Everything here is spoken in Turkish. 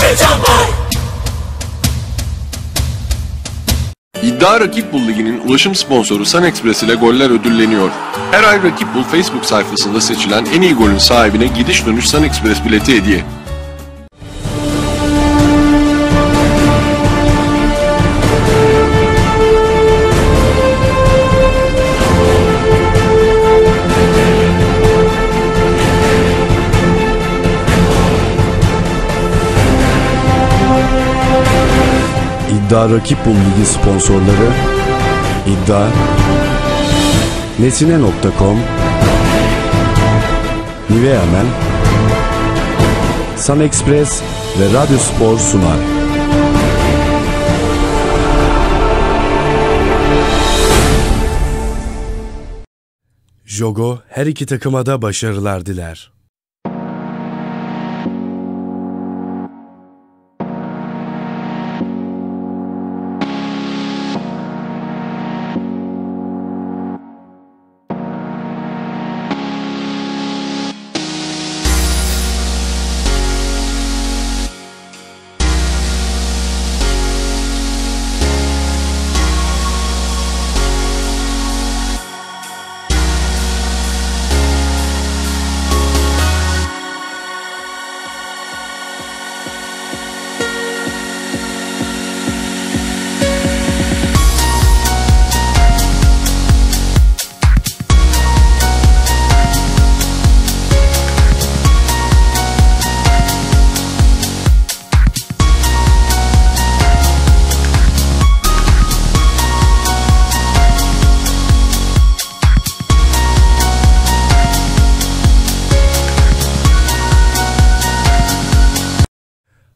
Heyecan var İddia Rakip Bul Ligi'nin ulaşım sponsoru Sun Express ile goller ödülleniyor. Her ay Rakip Bul Facebook sayfasında seçilen en iyi golün sahibine gidiş dönüş Sun Express bileti hediye. İddia Rakip Bul Ligi sponsorları İddia Nesine.com Nivea Men Sun Express ve Radyo Spor sunar. Jogo her iki takıma da başarılar diler.